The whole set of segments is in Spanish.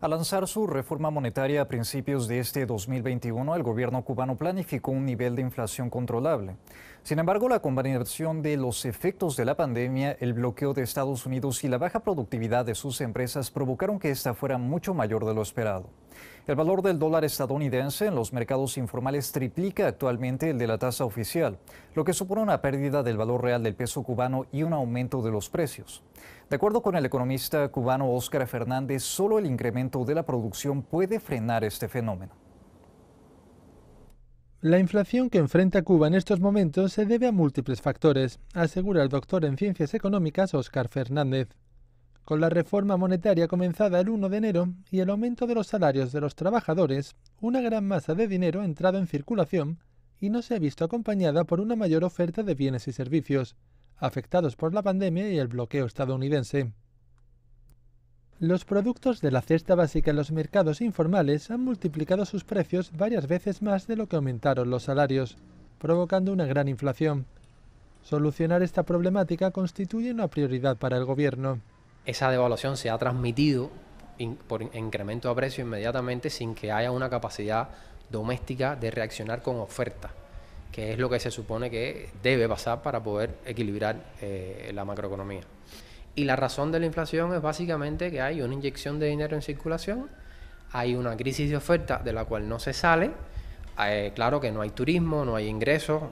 Al lanzar su reforma monetaria a principios de este 2021, el gobierno cubano planificó un nivel de inflación controlable. Sin embargo, la combinación de los efectos de la pandemia, el bloqueo de Estados Unidos y la baja productividad de sus empresas provocaron que esta fuera mucho mayor de lo esperado. El valor del dólar estadounidense en los mercados informales triplica actualmente el de la tasa oficial, lo que supone una pérdida del valor real del peso cubano y un aumento de los precios. De acuerdo con el economista cubano Óscar Fernández, solo el incremento de la producción puede frenar este fenómeno. La inflación que enfrenta Cuba en estos momentos se debe a múltiples factores, asegura el doctor en ciencias económicas Óscar Fernández. Con la reforma monetaria comenzada el 1 de enero y el aumento de los salarios de los trabajadores, una gran masa de dinero ha entrado en circulación y no se ha visto acompañada por una mayor oferta de bienes y servicios, afectados por la pandemia y el bloqueo estadounidense. Los productos de la cesta básica en los mercados informales han multiplicado sus precios varias veces más de lo que aumentaron los salarios, provocando una gran inflación. Solucionar esta problemática constituye una prioridad para el gobierno. Esa devaluación se ha transmitido por incremento de precio inmediatamente sin que haya una capacidad doméstica de reaccionar con oferta que es lo que se supone que debe pasar para poder equilibrar eh, la macroeconomía. Y la razón de la inflación es básicamente que hay una inyección de dinero en circulación, hay una crisis de oferta de la cual no se sale, eh, claro que no hay turismo, no hay ingresos,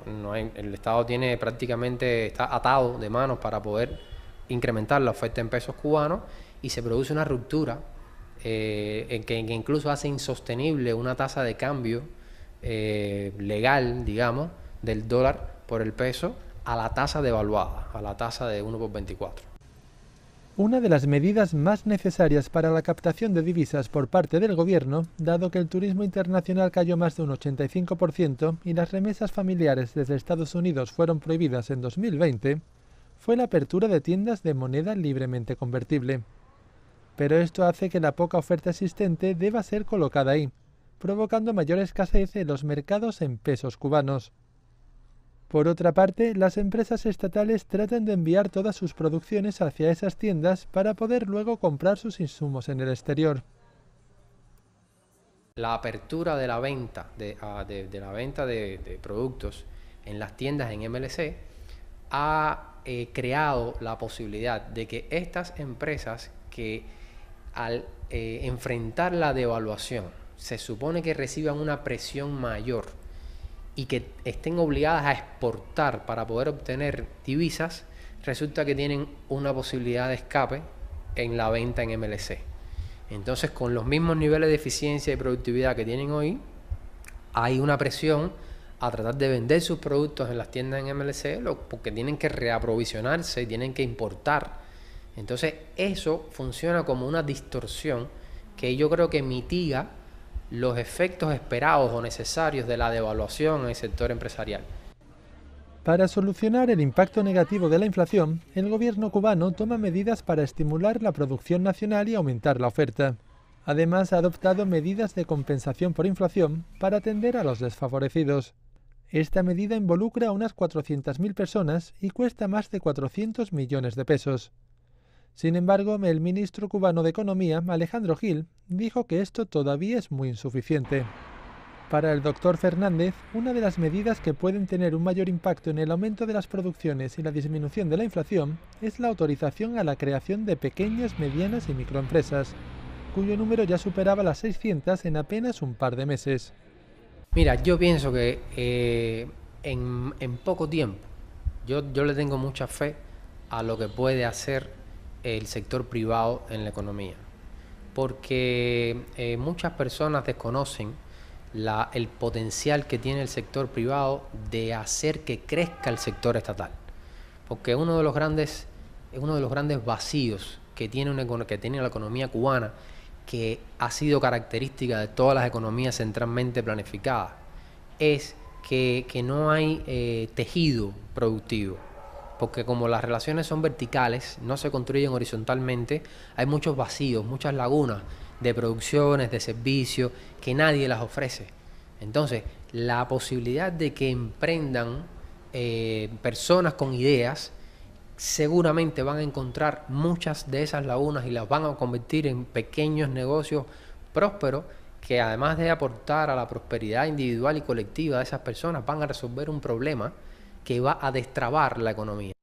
el Estado tiene prácticamente, está atado de manos para poder incrementar la oferta en pesos cubanos y se produce una ruptura eh, en que incluso hace insostenible una tasa de cambio eh, legal, digamos, del dólar por el peso a la tasa devaluada, a la tasa de 1 por 24. Una de las medidas más necesarias para la captación de divisas por parte del gobierno, dado que el turismo internacional cayó más de un 85% y las remesas familiares desde Estados Unidos fueron prohibidas en 2020, fue la apertura de tiendas de moneda libremente convertible. Pero esto hace que la poca oferta existente deba ser colocada ahí, provocando mayor escasez en los mercados en pesos cubanos. Por otra parte, las empresas estatales tratan de enviar todas sus producciones hacia esas tiendas para poder luego comprar sus insumos en el exterior. La apertura de la venta de, ah, la venta de, productos en las tiendas en MLC ha eh, creado la posibilidad de que estas empresas que al eh, enfrentar la devaluación se supone que reciban una presión mayor y que estén obligadas a exportar para poder obtener divisas, resulta que tienen una posibilidad de escape en la venta en MLC. Entonces, con los mismos niveles de eficiencia y productividad que tienen hoy, hay una presión a tratar de vender sus productos en las tiendas en MLC porque tienen que reaprovisionarse, tienen que importar. Entonces, eso funciona como una distorsión que yo creo que mitiga los efectos esperados o necesarios de la devaluación en el sector empresarial. Para solucionar el impacto negativo de la inflación, el gobierno cubano toma medidas para estimular la producción nacional y aumentar la oferta. Además, ha adoptado medidas de compensación por inflación para atender a los desfavorecidos. Esta medida involucra a unas 400.000 personas y cuesta más de 400 millones de pesos. Sin embargo, el ministro cubano de Economía, Alejandro Gil, dijo que esto todavía es muy insuficiente. Para el doctor Fernández, una de las medidas que pueden tener un mayor impacto en el aumento de las producciones y la disminución de la inflación es la autorización a la creación de pequeñas, medianas y microempresas, cuyo número ya superaba las 600 en apenas un par de meses. Mira, yo pienso que eh, en, poco tiempo, yo, yo le tengo mucha fe a lo que puede hacer el sector privado en la economía, porque eh, muchas personas desconocen el potencial que tiene el sector privado de hacer que crezca el sector estatal, porque uno de los grandes, uno de los grandes vacíos que tiene la economía cubana, que ha sido característica de todas las economías centralmente planificadas, es que, no hay eh, tejido productivo porque como las relaciones son verticales, no se construyen horizontalmente, hay muchos vacíos, muchas lagunas de producciones, de servicios, que nadie las ofrece. Entonces, la posibilidad de que emprendan eh, personas con ideas seguramente van a encontrar muchas de esas lagunas y las van a convertir en pequeños negocios prósperos que además de aportar a la prosperidad individual y colectiva de esas personas, van a resolver un problema que va a destrabar la economía.